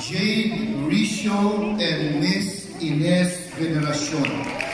Jane Risho and Miss Ines Veneracion.